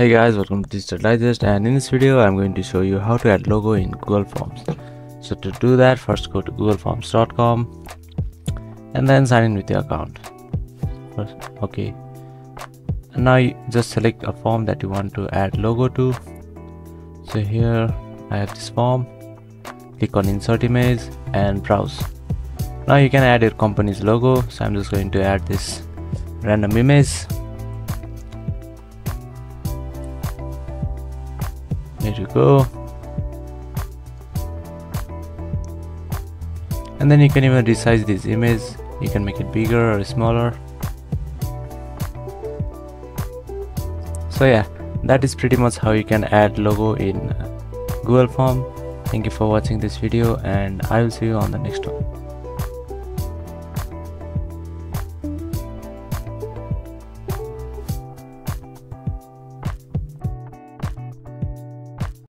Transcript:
Hey guys, welcome to Digital Digest and in this video I'm going to show you how to add logo in Google Forms. So to do that first go to googleforms.com and then sign in with your account. First, okay. And now you just select a form that you want to add logo to. So here I have this form. Click on insert image and browse. Now you can add your company's logo. So I'm just going to add this random image here you go and then you can even resize this image. You can make it bigger or smaller. So yeah that is pretty much how you can add logo in google form. Thank you for watching this video and i will see you on the next one